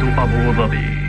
to Abu Dhabi.